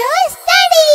to study.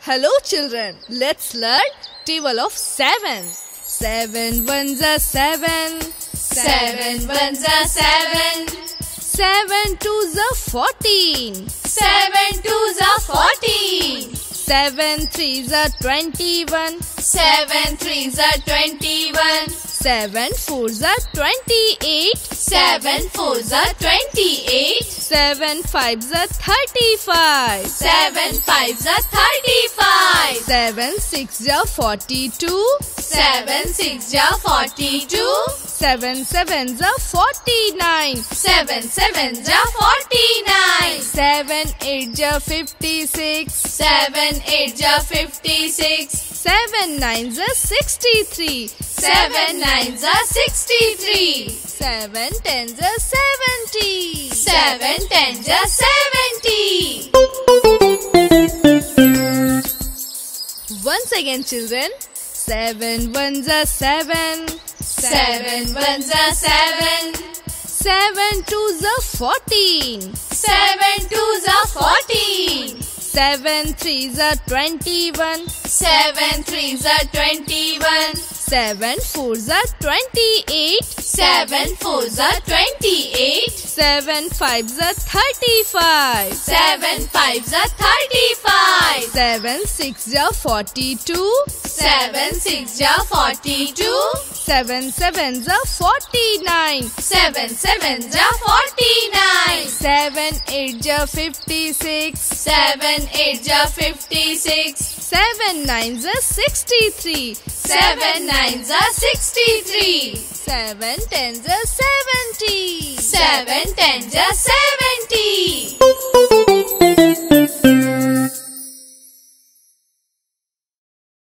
Hello children, let's learn table of 7. 7 ones are 7. 7 ones are 7. 7 twos are 14. 7 twos are 14. 7 threes are 21. 7 threes are 21. 7 fours are 28. 7 fours are 28. Seven fives are thirty-five. Seven fives are thirty-five. Seven sixes are forty-two. Seven sixes are forty-two. Seven sevens are forty-nine. Seven sevens are forty-nine. Seven eights are fifty-six. Seven eights are fifty-six. Seven nines are sixty-three. Seven nines are sixty-three. Seven tens are seventy. Seven tens are seventy. Once again children. 7 ones are 7. Seven ones are seven. 7 twos are 14. Seven twos are fourteen. 7 threes are 21. Seven threes are twenty-one. 7 fours are 28. Seven fours are twenty-eight. 7 fives are 35. Seven fives are thirty-five. 7 sixes are 42. Seven six are forty-two. 7 sevens are 49. Seven sevens are forty-nine. 7 eights are 56. Seven eights are fifty-six. 7 nines are 63. Seven nines are sixty-three. 7 tens are 70. Seven tens are seventy.